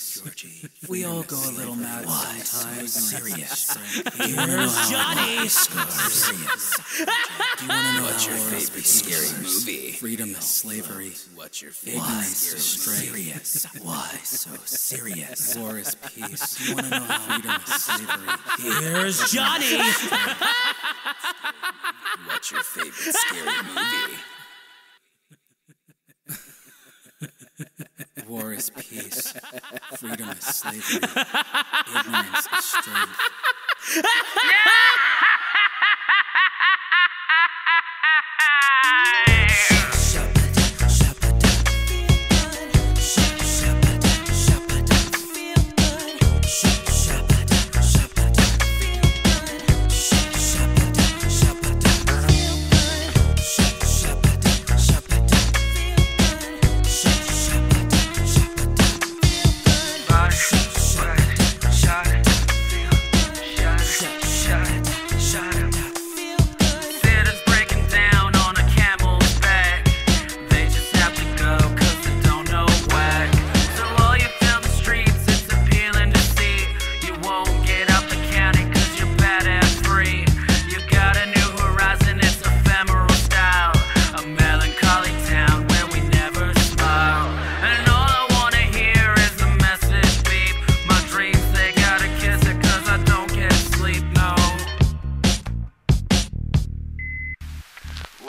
peace. We all go a little mad sometimes. serious? Here's Johnny. Serious. Do you want to know What's your favorite scary movie? Freedom is slavery. What's your favorite Ignorance strength. serious? Why so serious? War is peace. Do you want to know how freedom slavery? Here's Johnny. What's your favorite scary movie? War is peace. Freedom is slavery. Ignorance is strength. Santa's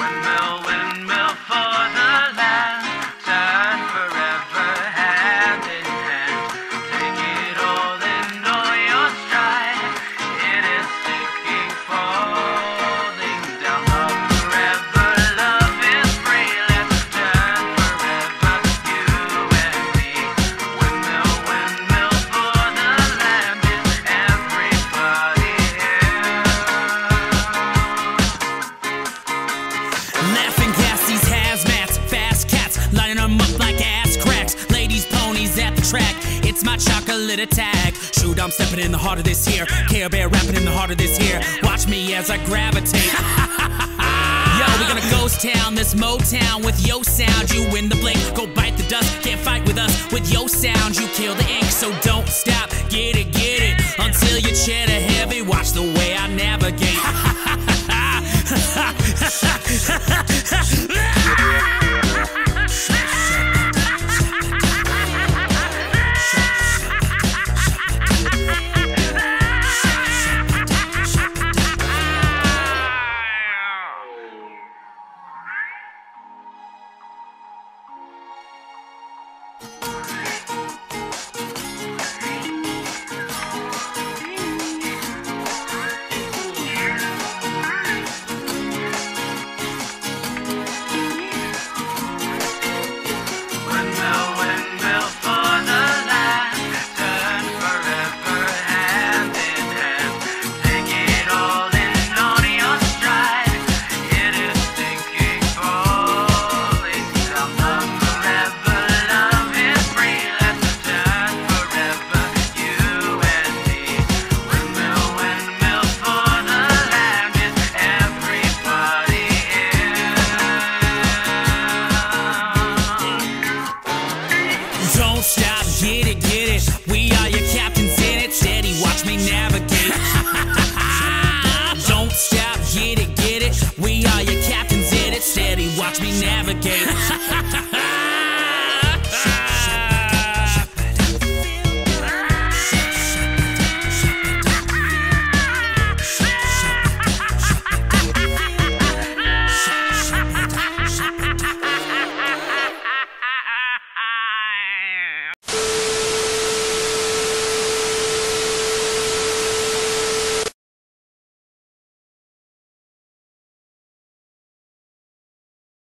Windmill, track, it's my chocolate attack. Shoot, I'm stepping in the heart of this here. Care Bear rapping in the heart of this here. Watch me as I gravitate. Yo, we're gonna ghost town, this Motown with yo sound. You win the blink, go bite the dust. Can't fight with us with yo sound. You kill the Don't stop, get it, get it. We are your captains in it. Steady, watch me navigate. Don't stop, get it, get it. We